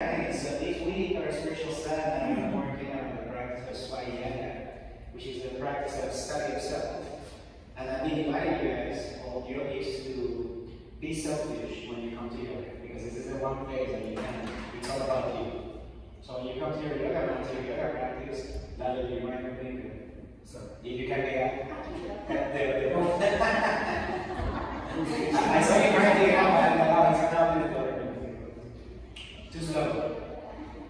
So this week our spiritual seven, I'm working on the practice of Svadhyaya, which is the practice of study of self. And I've been inviting you guys, all yogis, to be selfish when you come to yoga, because this is the one place that you can, it's all about you. So when you come to your yoga mat, to your yoga practice, that will be my thinking. So if you can get the, the, the I saw you trying to get and now it's not slow.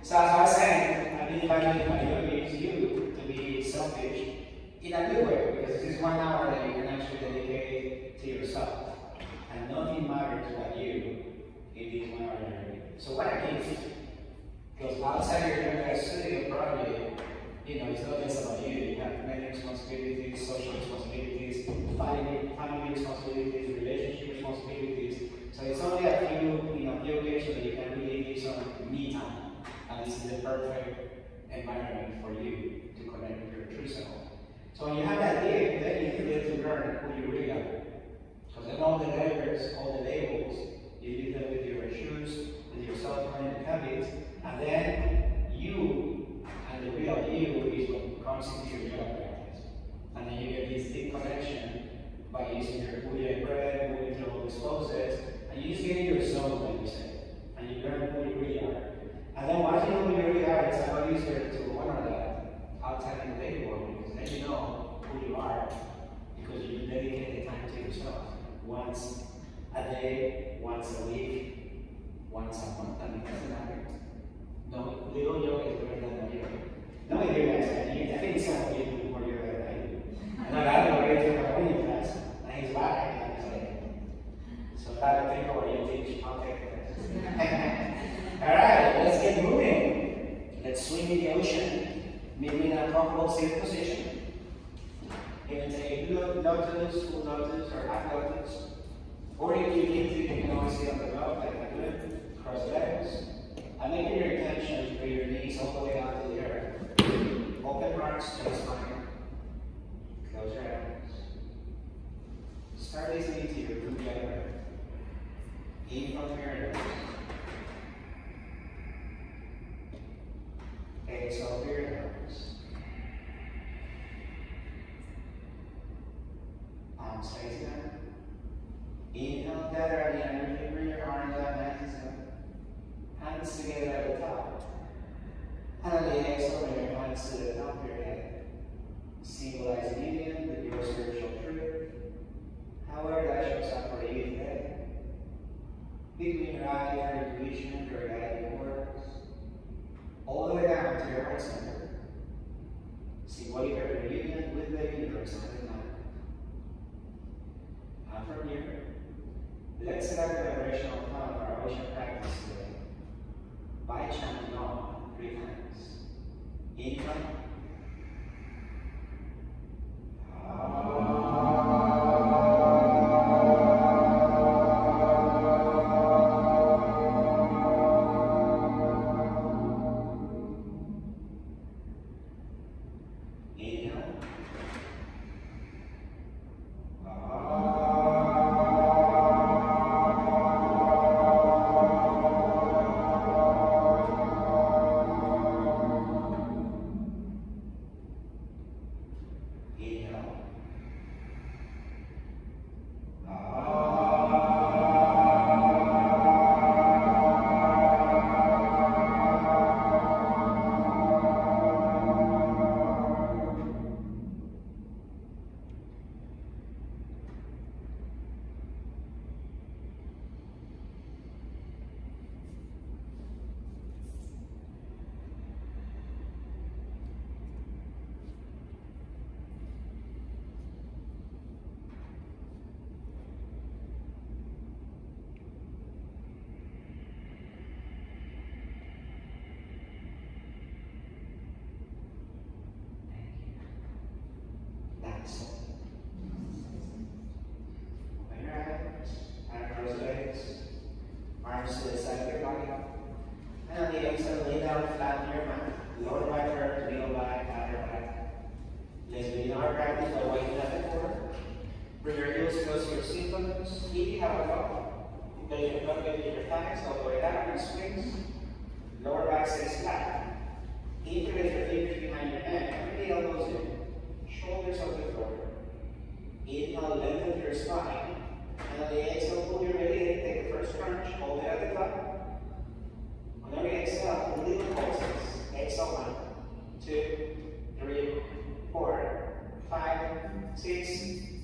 So as I was saying, I've been inviting my yogis, you, to be selfish in a good way, because this is one hour that you can actually dedicate to yourself. And nothing matters but you in this one hour. So what a gift. Because outside your yoga studio, probably, you know, it's not just about you. You have many responsibilities, social responsibilities, family, family responsibilities, relationship responsibilities. So it's only a few, you know, few occasions that you can really give some me time. And this is the perfect environment for you to connect with your true self. So when you have that gift, then you get to learn who you really are. Because then all the layers, all the labels, you leave them with your shoes, with your self-learning habits, and then you and the real you is what comes into your yoga practice. And then you get this deep connection by using your Ujjayi breath, moving through all these poses, you just get into your soul, like you say, and you learn who you really are. And then once you know who you really are, it's a lot easier to honor that outside in the labor world, because then you know who you are, because you dedicate the time to yourself. Once a day, once a week, once a month, and it doesn't matter. No, little yoga is better than no yoga. No, you guys, I think I think some of you do more yoga than I do. And I got to go to my own class, and he's back, and he's like, so I don't think what you teach, I'll take this. All right, let's get moving. Let's swim in the ocean. Maybe in a comfortable seated position. Even take lotus, full lotus, or lotus. Or if you need to, you can always sit on the dog like I do. Cross legs.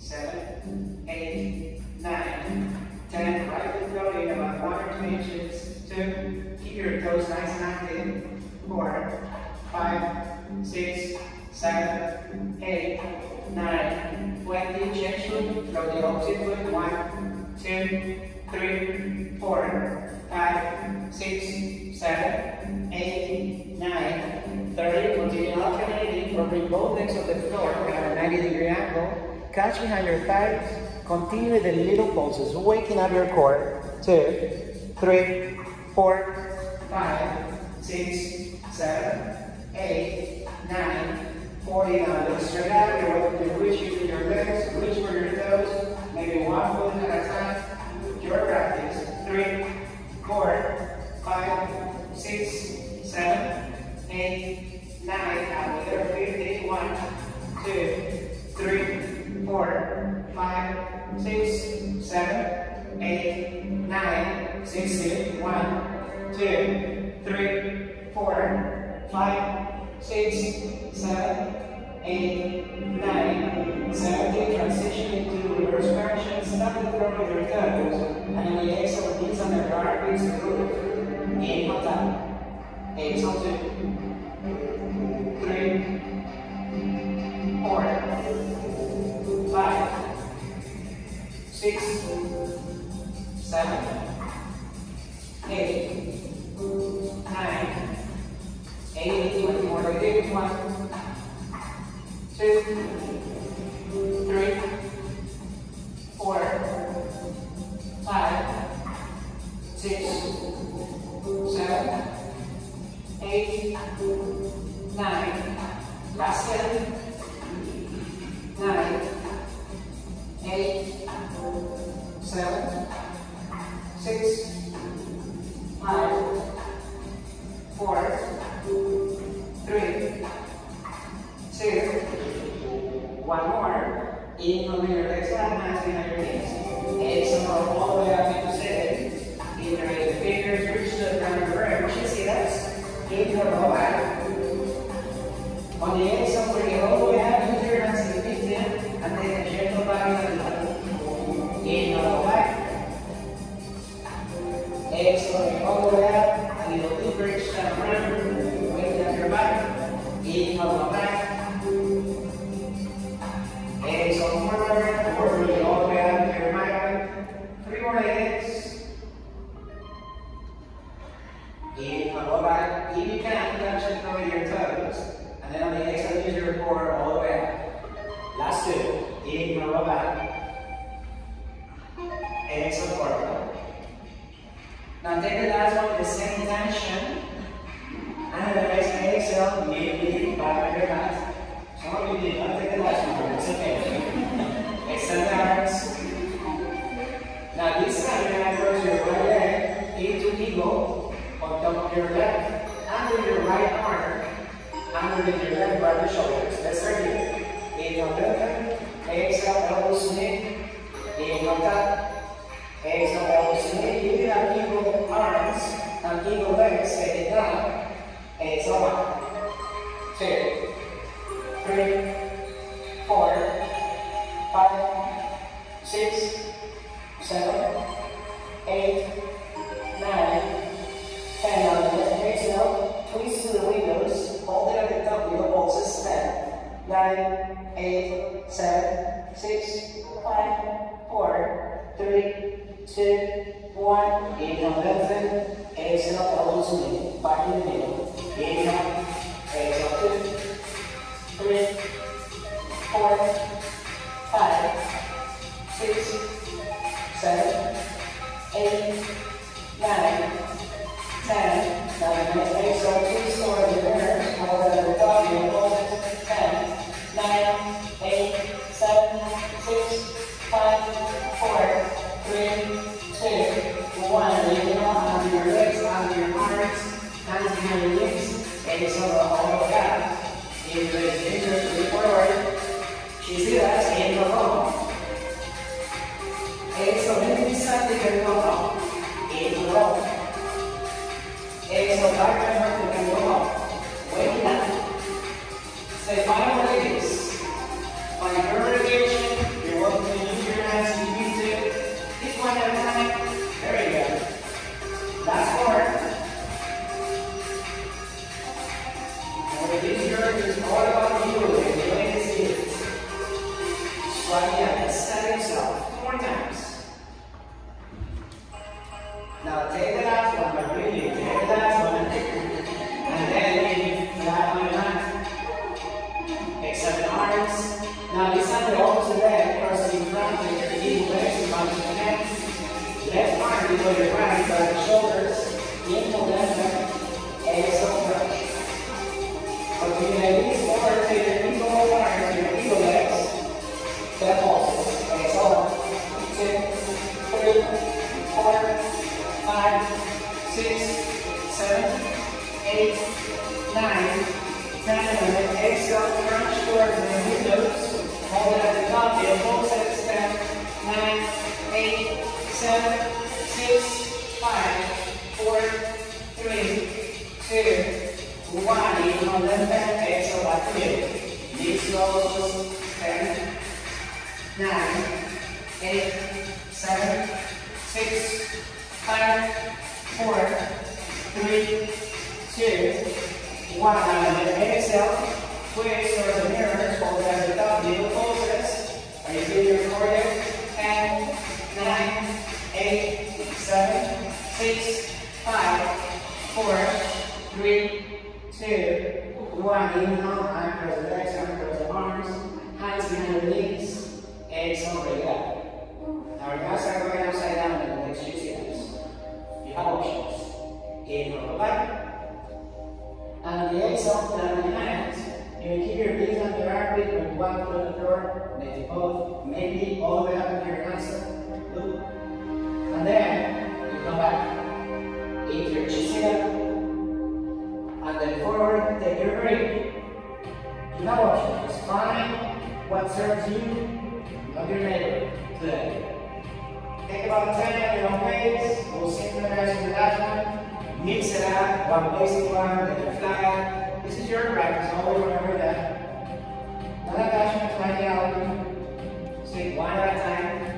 seven, eight, nine, ten. Right foot floating about one or two inches. Two, keep your toes nice and active. Four, five, six, seven, eight, nine. When you change foot, float the opposite foot. One, two, three, four, five, six, seven, eight, nine. Thirty, continue alternating or both legs on the floor at a 90 degree angle. Catch behind your thighs. Continue the little pulses, waking up your core. Two, three, four, five, six, seven, eight, nine, 40. Now look straight out. You're welcome to reach with your legs, reach for your toes. Maybe one foot at a time. Your practice. Three, four, five, six, seven, eight, nine. And with your 50. One, two, three, four, five, six, seven, eight, nine, sixty. One, two, three, four, five, six, seven, eight, nine, seventy. Transition into reverse correction. Start the front with your toes. And the exhale, knees on the guard, reach the roof. Inhale down. Exhale two, three, four, five, six, seven, eight, nine, eight, twenty more. Repeat one, two, three, four, five, six, seven, eight, nine. Last ten, Options. Just find what serves you, love your neighbor today. Take about 10 at your own pace. We'll synchronize with that one. Mix it up, one basic one, then you fly. This is your practice, always remember that. Not attachment to ideology. Just take one at a time.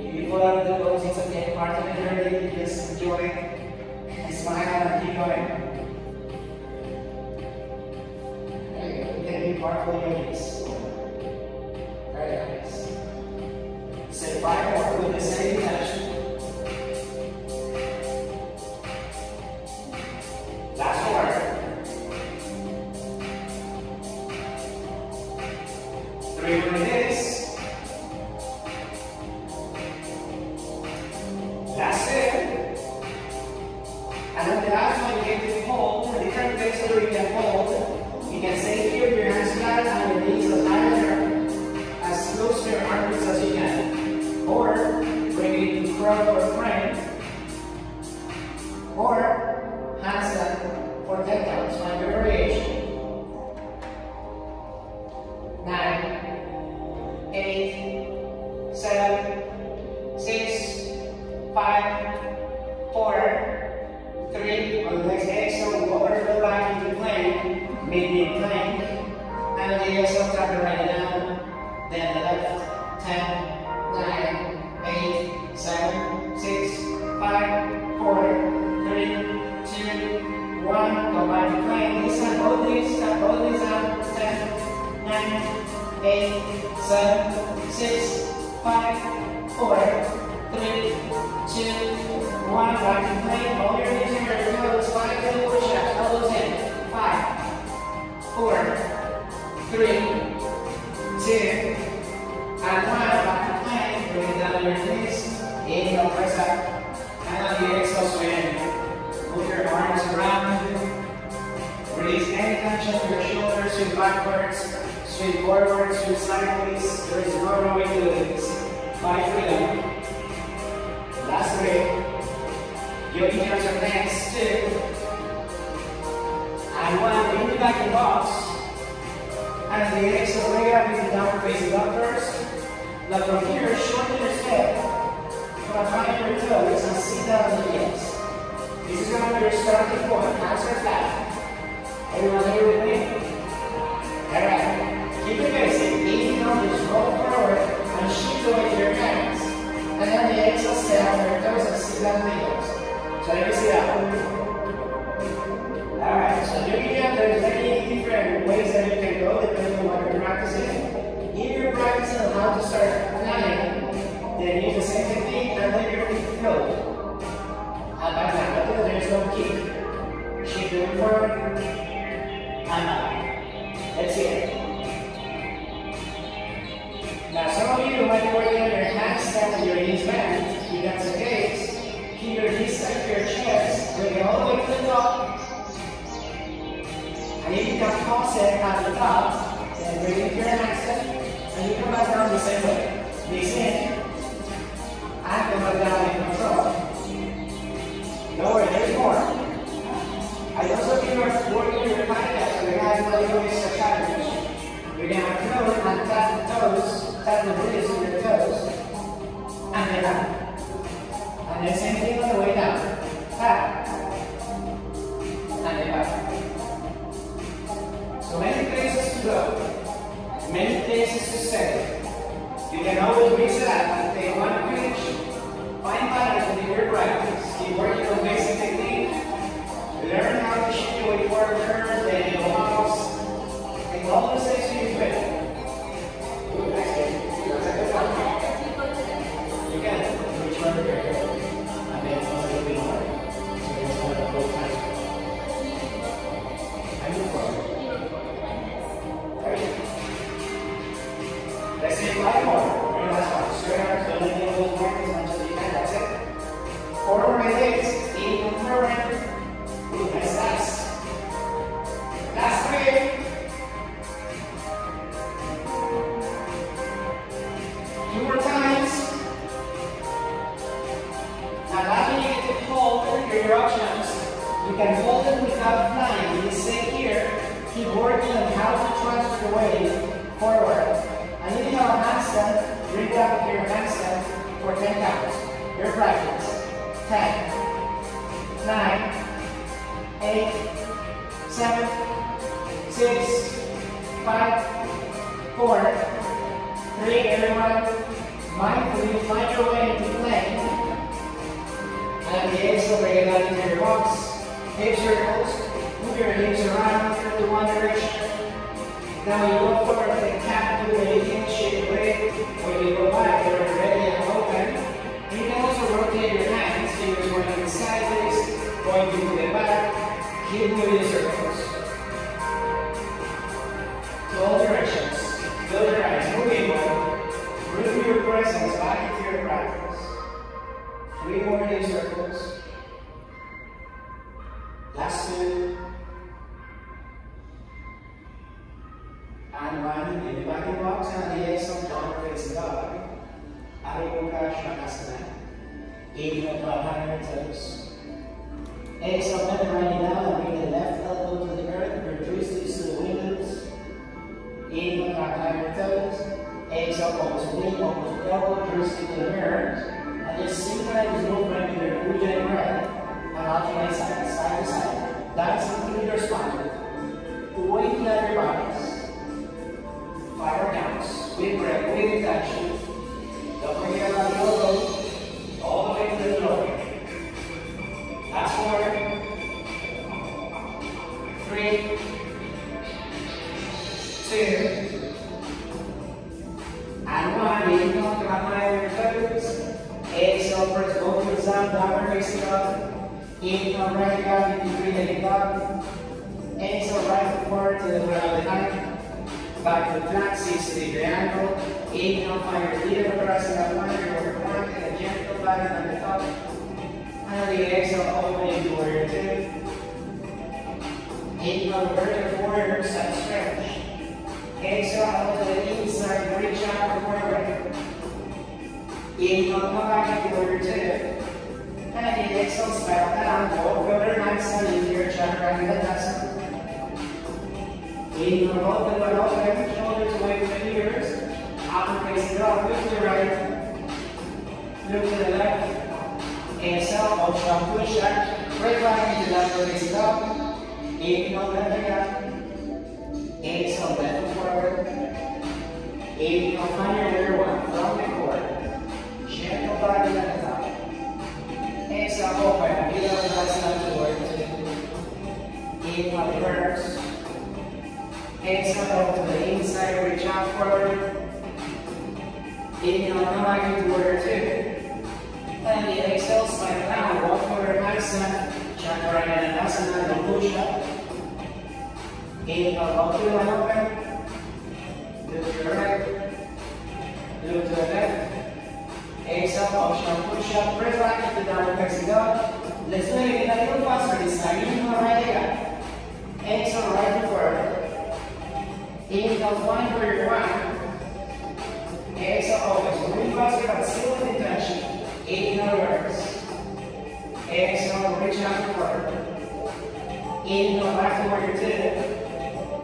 If you of the boat, it's okay. Part of the journey, just enjoy it. And smile and keep going. Of the release. Very nice. Say five more with the same 9, 8, 7, 6, 5, 4, 3, 2, 1. Back to plank. Hold your knees in your toes. 5 little push-ups. Elbows in. 5, 4, 3, 2, and one. Back to plank. Bring it down to your knees. Inhale, press up. And on the exhale, swing. Move your arms around. Release any tension from your shoulders. Swing backwards. Swing forward. Swing sideways. There is no wrong way to do this. Find freedom. Last three. Yogi hands are next. Two. And one. Bring it back in box. And as the exhale, it up into downward facing dog first. Now from here, shorten your step. From behind your toes and sit down on the heels. This is going to be your starting point. Hands are flat. Everyone here with me? Alright. Keep forward and shift your hands. And then the exhale, stay on your toes and sit the. So me see that. Alright, so doing it, there's many different ways that you can go depending on what you're practicing. If you're practicing on how to start flying, then use the same technique and let your feet. And back down, but there's no kick. Keep moving forward. And back. Let's see it. Now some of you might be working on your handstand with your knees bent. If that's the case, keep your knees stuck to your chest, bring it all the way to the top. And if you can pause it at the top, then bring it to your handstand, and you come back down the same way. Box. Hip circles. Move your hips around to one direction. Now you go forward and tap to the handshake way. When you go back, you're ready and open. You can also rotate your hands, fingers going sideways, going to the back. Keep moving circles. Inhale, vertical warrior, side stretch. Exhale, out to the inside, reach out forward. Inhale, come back into warrior two. And the exhale, spiral down, go further nice and into your chaturanga Inhale, the leg open, shoulders away from the ears. Outward facing dog, look to the right. Look to the left. Exhale, option push up. Right back into downward facing dog. Inhale, left leg up. Exhale, left forward. Inhale, find your rear one from the core. Gentle body at the top. Exhale, open. Feel the nice left forward. Inhale, reverse. Exhale to the inside, reach out forward. Inhale, come back into warrior two. And the exhale, slide down, walk forward, handstand, Chaturanga the push up. To the open. Look to the right. To the left. Exhale, optional push up, press back into downward facing dog. Let's do it a little faster this time. Inhale, right leg up. Exhale, right forward. Inhale, find where you're one. Exhale, always move faster but still with intention. Inhale, reverse. Exhale, reach out forward. Inhale back to warrior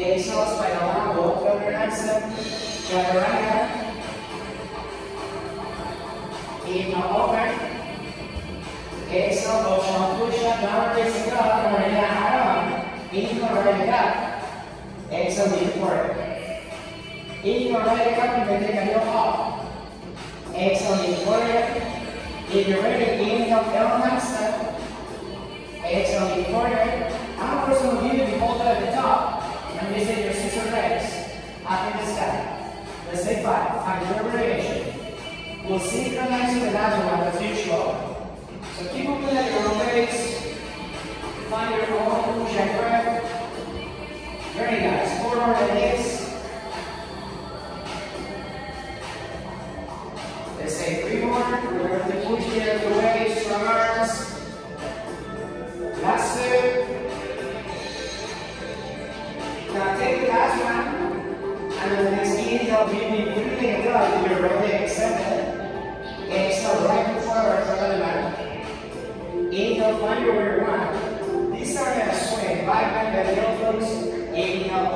Exhale, spinal line, walk over hands up. Chaturanga. Inhale, open. Exhale, motion push up, down facing up, right arm. Inhale, right leg up. Exhale, forward. Inhale, right leg up, then take a heel up. Exhale, forward. If you're ready, inhale, down handstand. Exhale, forward. I'm you to hold it at the top. Visit your scissor legs up in the sky. Let's say five. Find your variation. We'll synchronize with another one as usual. So keep moving at your own pace. Find your own grab. Very nice. Four more this. Let's say three more. We're going to push the other way.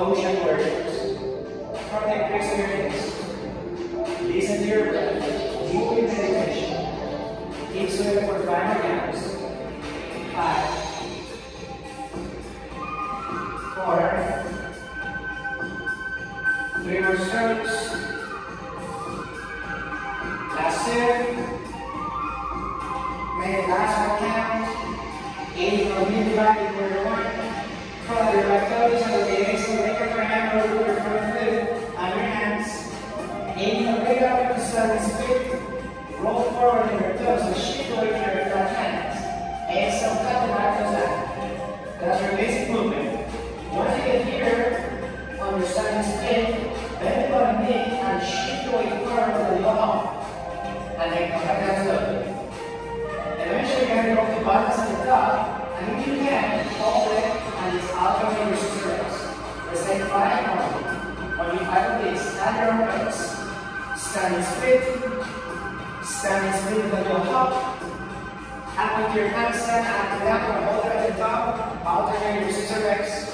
Ocean warriors. From the experience. Listen to your breath. Move with meditation. Keep swimming for five more counts. Five. Four. Three more strokes. Front hands. Exhale, cut the back toes out. That's your basic movement. Once you get here, on your split, bend the bottom knee and shift away forward to the low. And then come back down slowly. Eventually, you're going to to balance the top, and if you can, hold it and it's out of your shoulders. Let's take five more. Only five of these. Stand your own legs. Stand split. Stand split with your hop. And with your handstand and the down, hold it at the top. Alternate your scissor legs.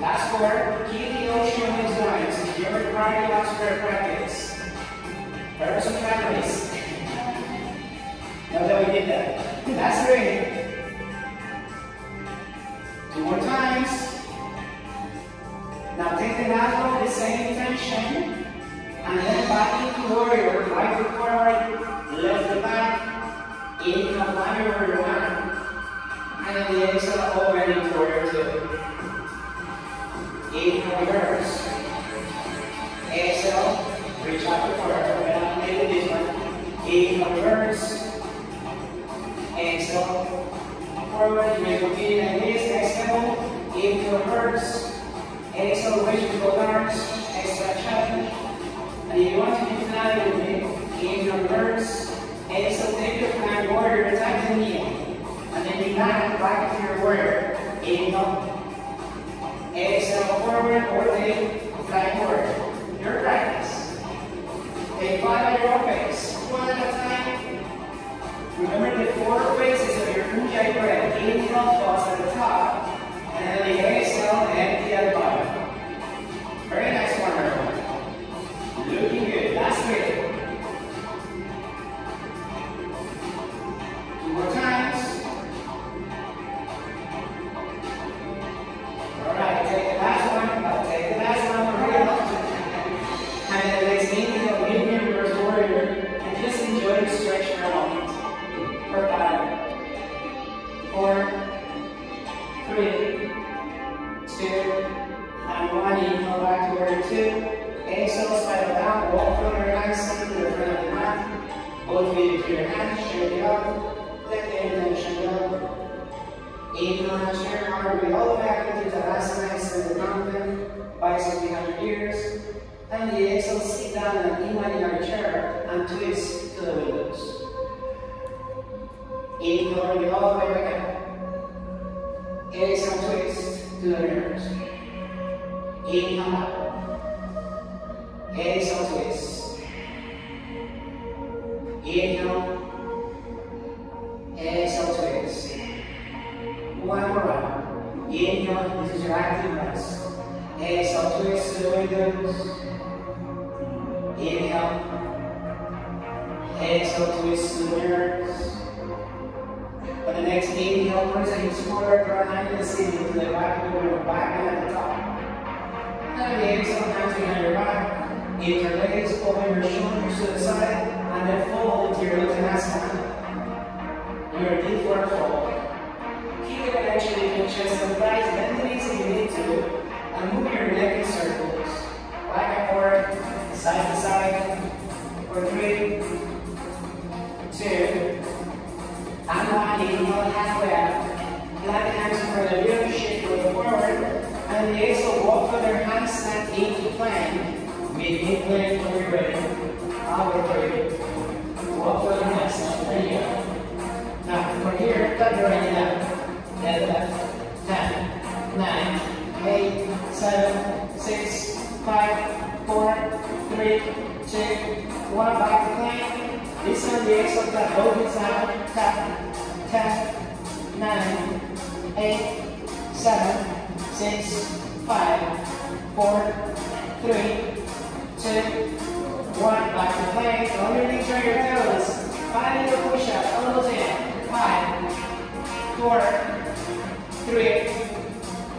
Last four. Keep the ocean these lines. You're requiring muscular practice. Parents and families. Now that we did that. Last three. Two more times. Now take the knuckle, the same intention, and then back into warrior, right foot forward, left back, inhale, warrior one, and the exhale into warrior two. Inhale, reverse. Exhale, reach out to we're not going to this one. Inhale, reverse. Exhale, forward, you may continue like this, exhale, inhale, reverse. Exhale, reach to both arms, You back to your warrior. Inhale. Exhale, forward, or take flying warrior. Your practice. Take five at your own pace, one at a time. Remember the four phases of your Ujjayi breath. Inhale, pause at the top, Exhale, twist to the mirrors. For the next inhale, present your smaller behind the ceiling to the back of the back and at the top. And the exhale, hands behind your back. Interlace, open your shoulders to the side, and then fold into your Uttanasana. Your deep forward fold. Keep it actually your chest and thighs, bend the knees if you need to, and move your neck in circles. Back and forth, side to side, for three, two, one. Inhale halfway up. The hands for the real shift, go forward, and the exhale, walk with your hands snap into plank. Begin plank when you're ready. I'll wait for. Walk with your hands snap. There you go. Now, from here, cut your right down. Head left. 10, 9, 8, 7, 6, 5, 4, 3, 2, 1. Back to plank. This time the exhale, tap both hips out. Tap, tap, 9, 8, 7, 6, 5, 4, 3, 2, 1. Back to plank. Underneath your toes. Five little push-ups. Elbows in. Five, four, three,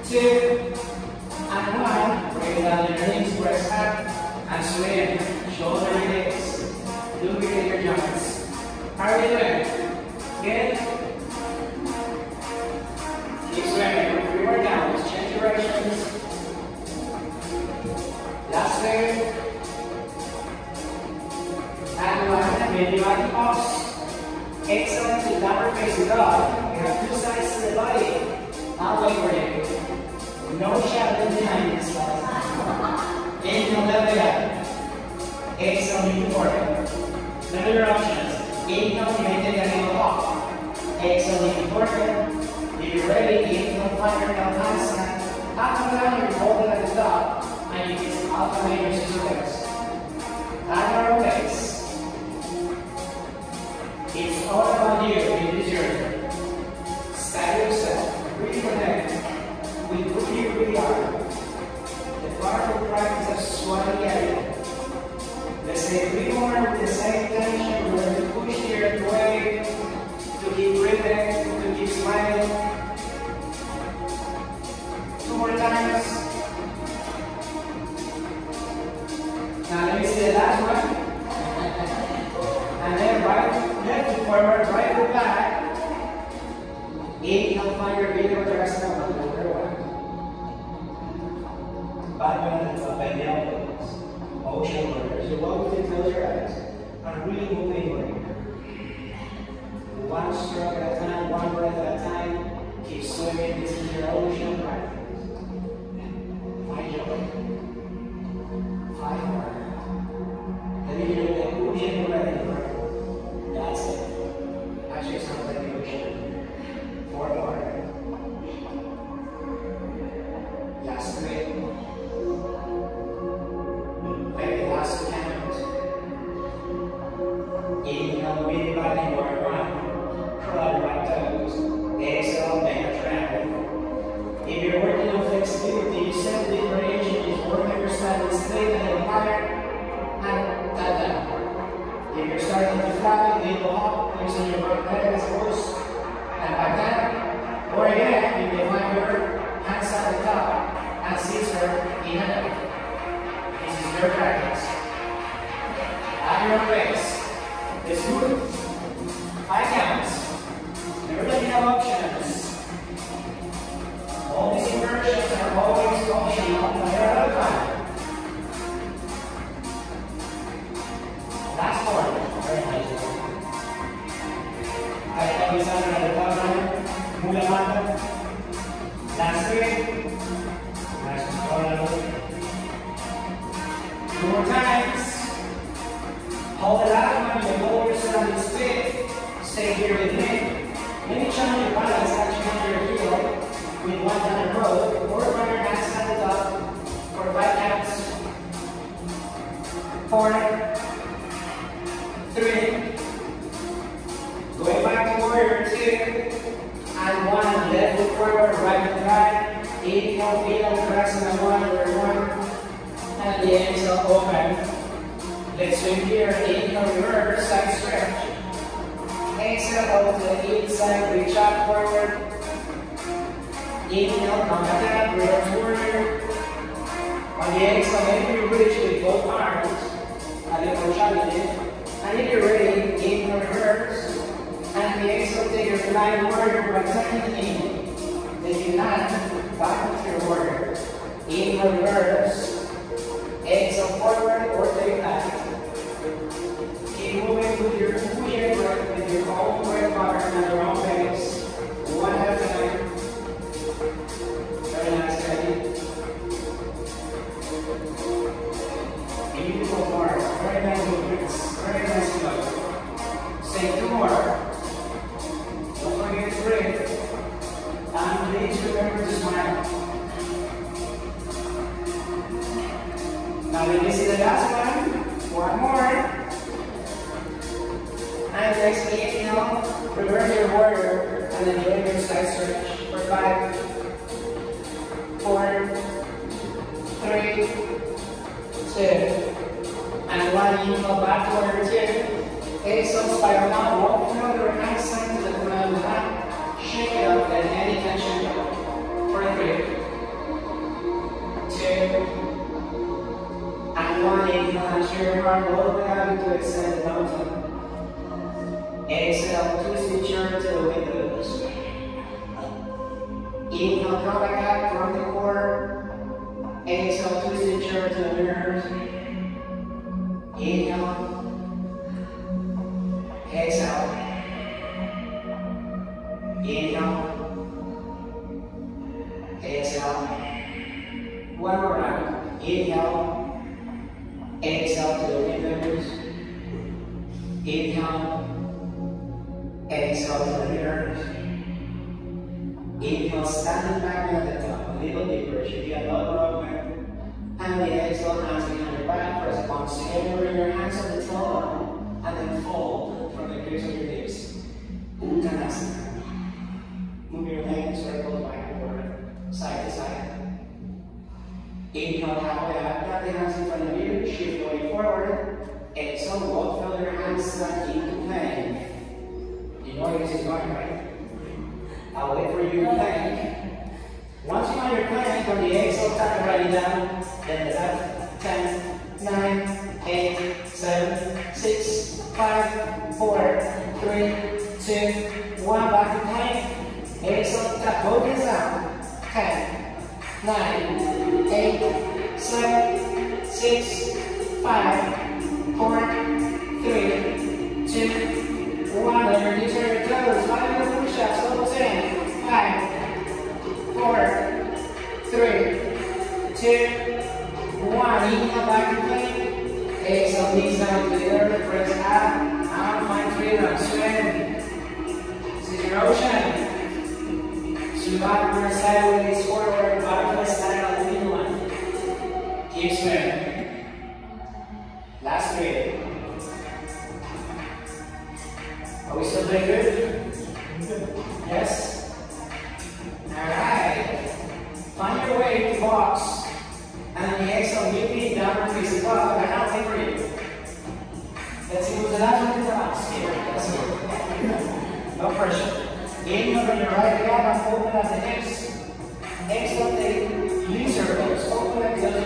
two, and one. Bring down your knees, press up, and swing. Shoulder release. Lubricate your joints. How are you doing? Good? Keep swimming. Three more down. Let's change directions. Last swing. And one. Maybe like a pause. Exhale to downward facing dog. You have two sides to the body. For you. No shouting behind this one. Inhale, left leg up. Exhale, knee None of your options. Off. Exhale, knee to forehead. If you're ready, inhale, find your down hand side. Up and down, you're holding at the top. And you can alternate your. And our legs. It's all about you. It is your Style yourself. Reconnect with who you really are. The powerful practice of svadhyaya. Let's say more with the same keep breathing, to keep smiling. Two more times. Now let me see the last one. And then right, left forward, right to back. Inhale, find your video Uttanasana, number one. Back bend, up the elbows. Ocean warriors. You're welcome to close your eyes. And really move inward one stroke at a time, one breath at a time. Keep swimming is your ocean breath. Find your way. Find your way. Let me do the ocean breath. That's it. Amen. A lower movement. And the exhale, hands behind your back, press palms together, bring your hands on the tailbone, and then fold from the crease of your hips. Uttanasana. Move your legs, circles back and forth, side to side. Inhale, halfway up, grab the hands in front of you, shift going forward. Exhale, walk through your hands back into plank. You know where this is going, right? I'll wait for you to plank. Once you're on your plank, on the exhale, tuck it right down. Then the left, 10, 9, 8, 7, 6, 5, 4, 3, 2, 1. Back to plank. Exhale, tuck both hands down. 10, 9, 8, 7, 6, 5, 4, 3, 2, one, underneath your toes, five more push-ups, four, three, two, one. Inhale back plank. Exhale, knees down to the earth, press up, out, find freedom, swim. This is your ocean. Survive sideways, forward, butterfly style, wheel one. Keep swimming. Last three. Are we still doing good? Yes? Alright. Find your way to box. And then the exhale, give me downward facing dog. And take for you. Let's see last one. No pressure. Inhale from your right and open at the hips. Exhale, take knee circles. Open at the other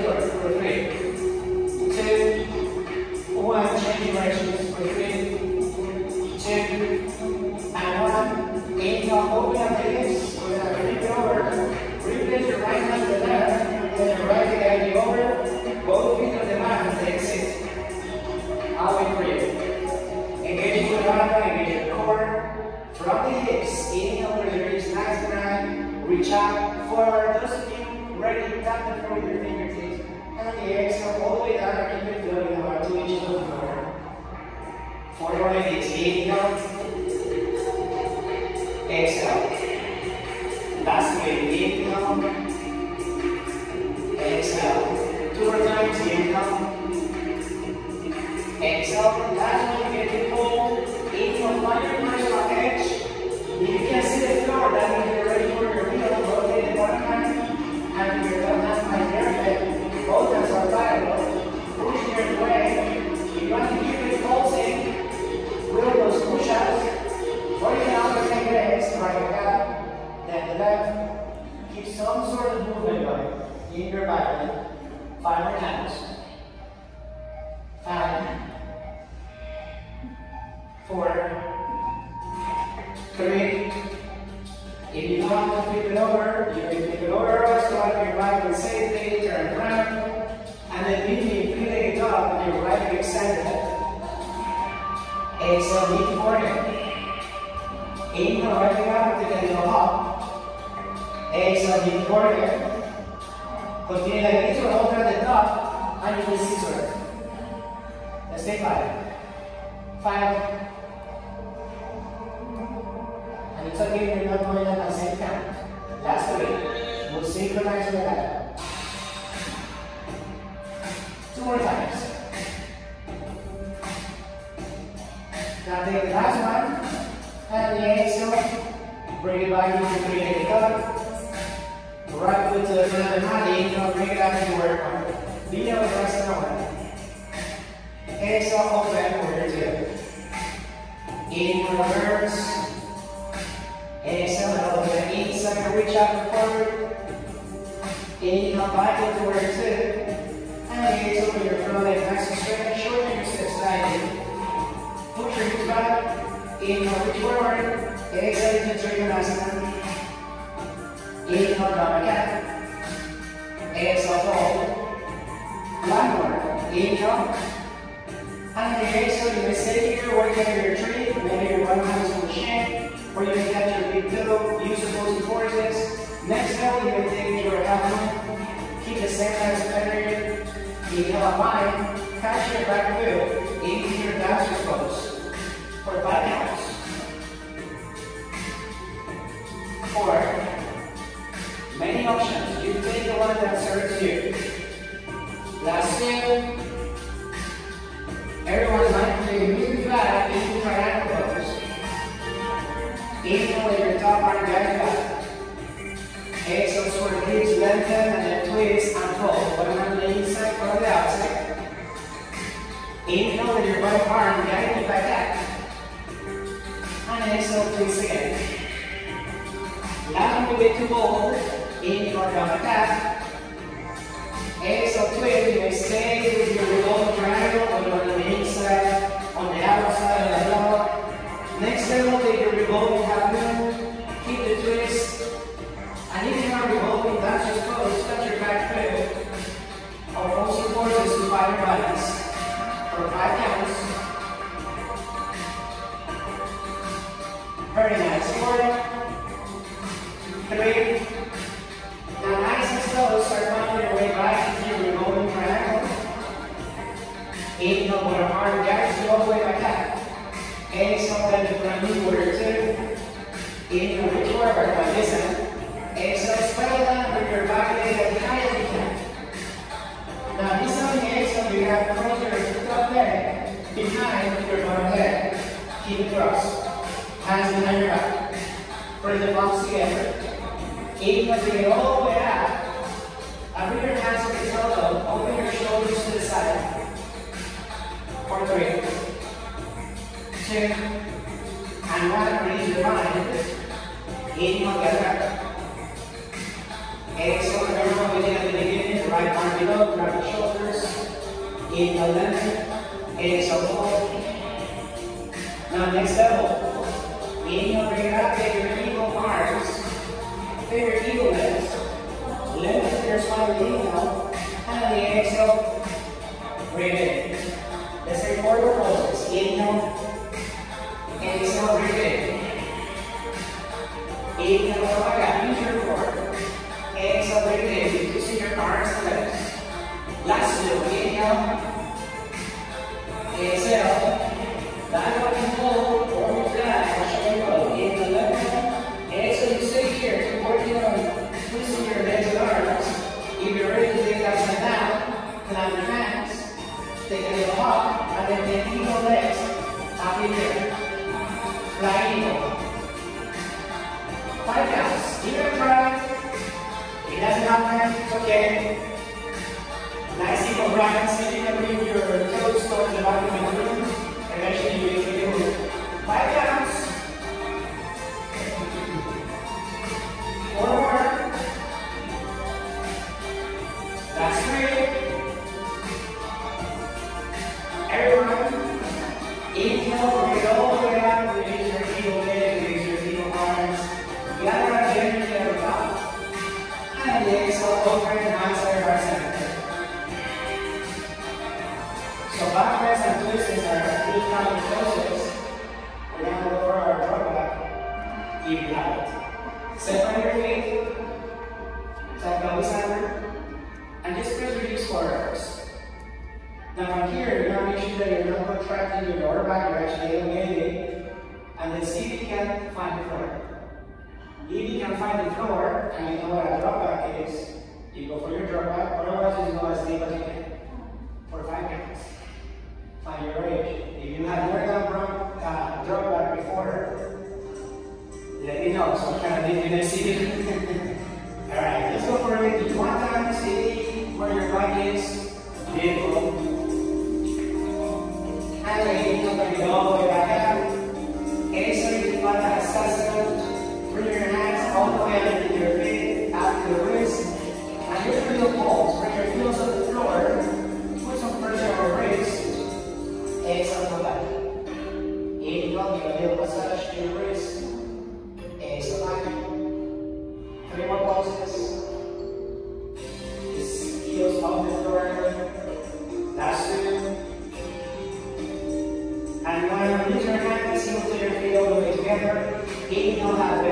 Let's five. Five. And it's okay if you're not going at the same count. Last three. We'll synchronize with that. Two more times. Now take the last one. And the exhale. Bring it back into three-legged dog. Right foot to the front of the body. Inhale, bring it up into work with the rest the one. Exhale, open, warrior two. In reverse. Exhale, to inside, reach out forward. Inhale, back into warrior two. And exhale, your front leg nice and straight. Shorten your steps slightly. Push your hips back. Inhale, reach forward. Exhale into Trikonasana. Inhale, down cat. Exhale, fold. One more. Inhale. And the exhale, you may stay here, working on your tree. Maybe your one is on the shin. Or you may catch your big toe, use the opposing forces. Next level, you may take your abdomen. Keep the same as. Inhale up high. Catch your back foot into your dancer's pose. For five counts. Four. Many options. You take the one that serves you. Last two. Everyone mindfully move back into pose. Inhale, let your top arm guide back. Exhale, sort of hips lengthen and then twist and fold. One on the inside, one on the outside. Inhale, let your right arm guide you back up. And exhale, twist again. One will be to bold. Inhale, down the path. Exhale, twist. You may stay with your revolving Inhale, Inhale up back up. Your core. Exhale, bring it in. Your arms legs. Last loop. Inhale. Exhale. Back. Israelites elbow way back you can. Bring your hands all the way your feet, out to the wrist. Now here's the. Gracias.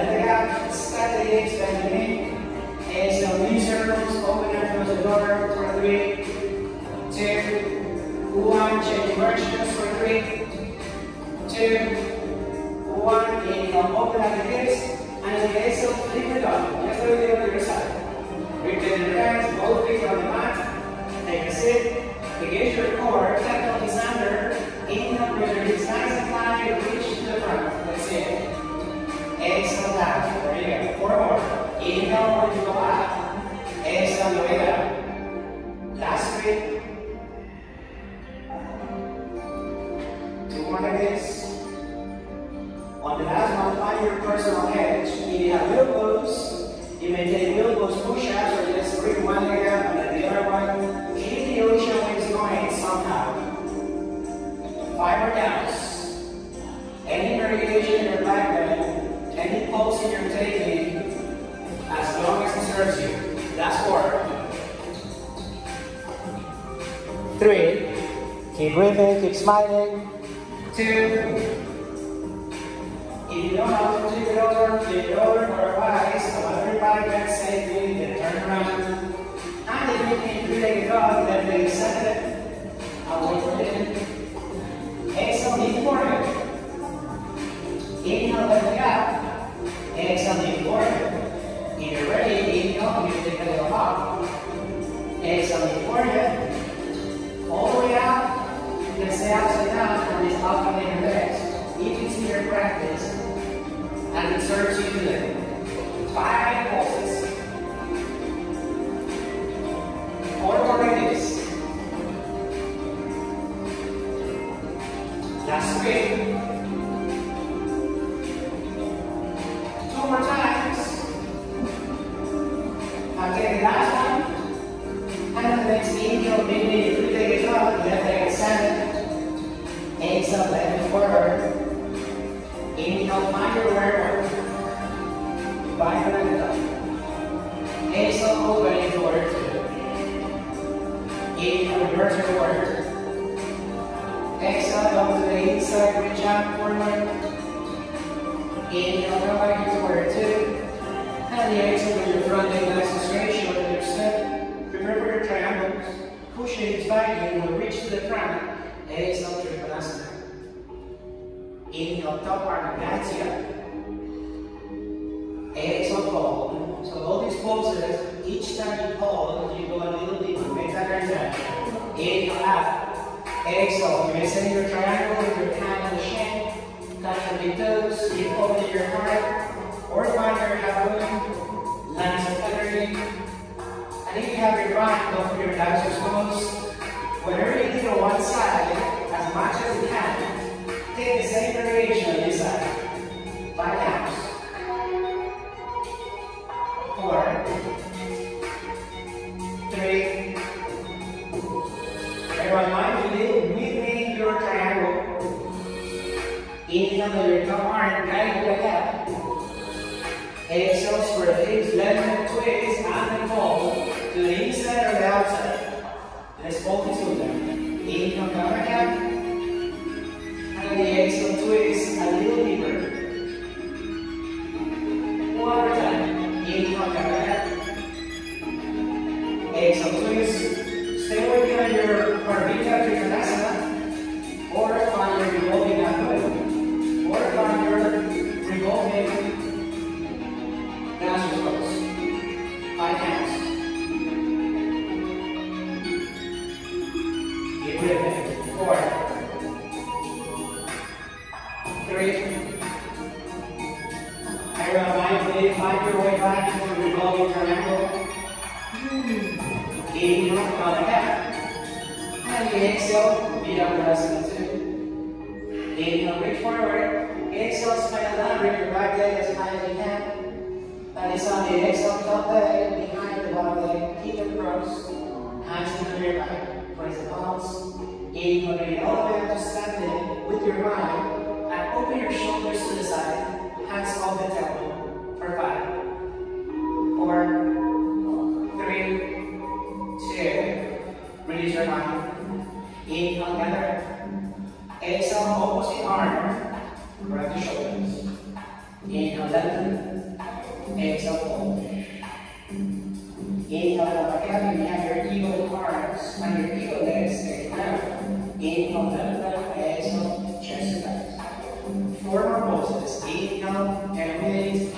Allegra Saturday Academy is a major opener for the door for three, two, one, change directions for three, two, one, in the open at the hips, and the gates of the door. Just and it serves you today. Bye. In America, one guy who left excels for things left and Twist and fold to the inside or the outside. Let's focus on them. Inhale, come America, and the exhale twist a little deeper. se en el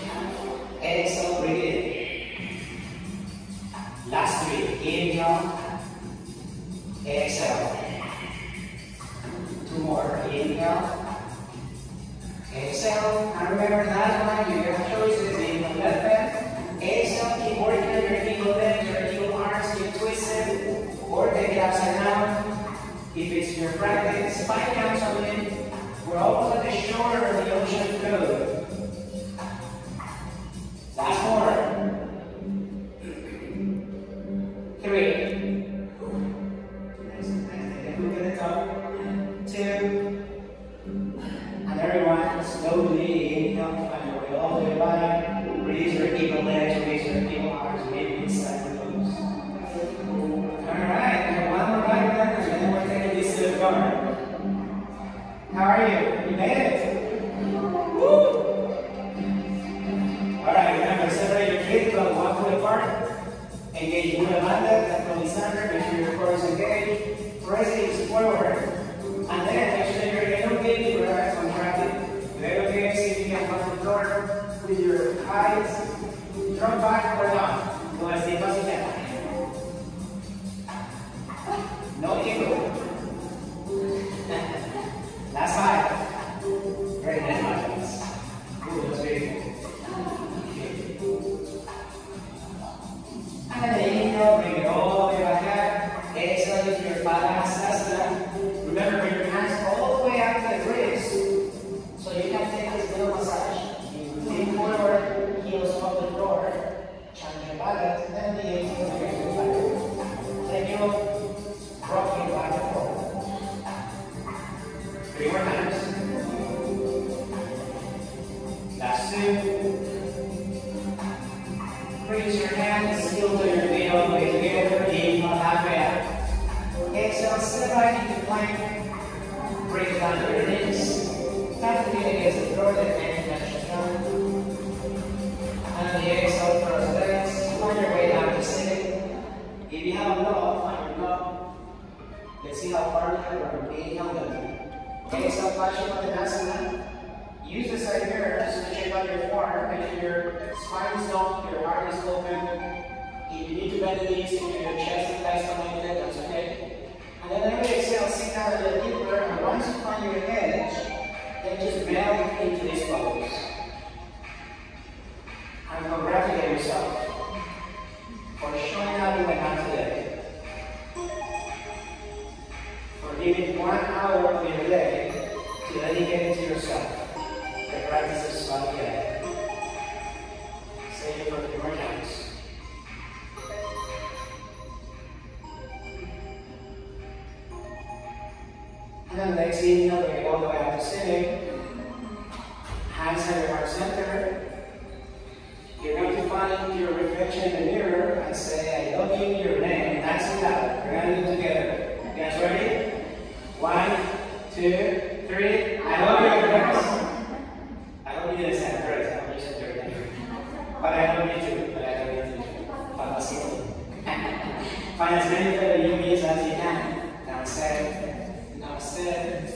Find as many fellow humans as you can. Now set, now set,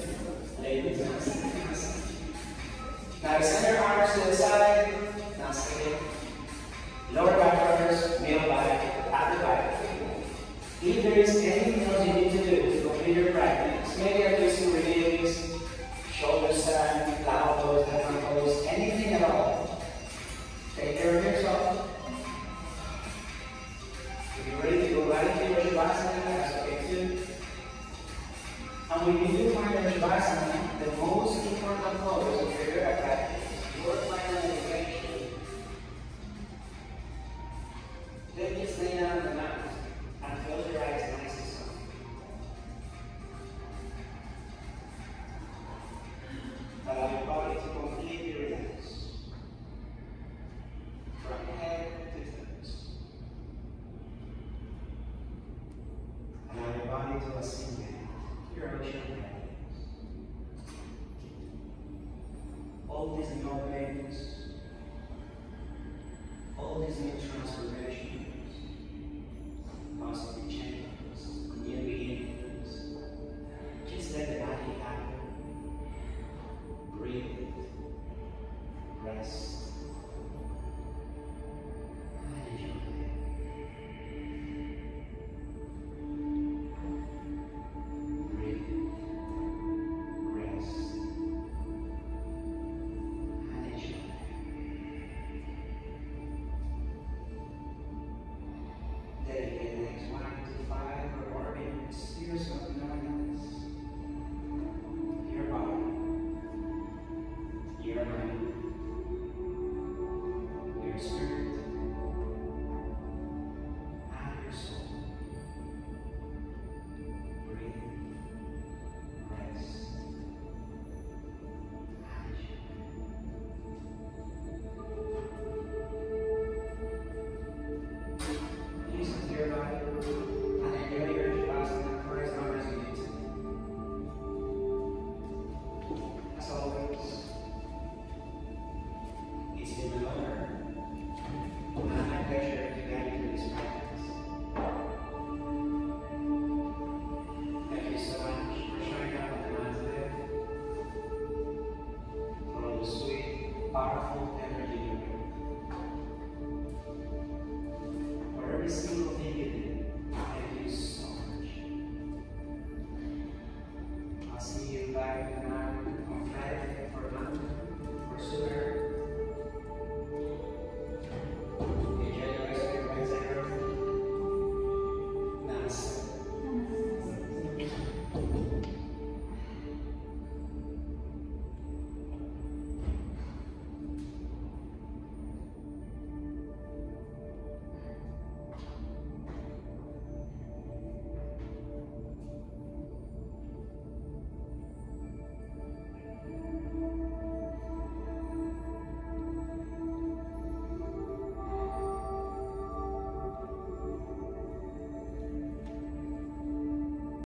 ladies, downstairs. Now extend your arms to the side, Now downstairs. Lower back first, middle back, upper back. If there is anything else you need to do to complete your practice, maybe adjust your release, shoulders